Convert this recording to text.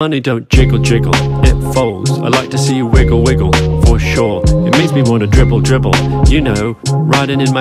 Money don't jiggle jiggle, it folds. I like to see you wiggle wiggle, for sure. It makes me wanna dribble dribble, you know, riding in my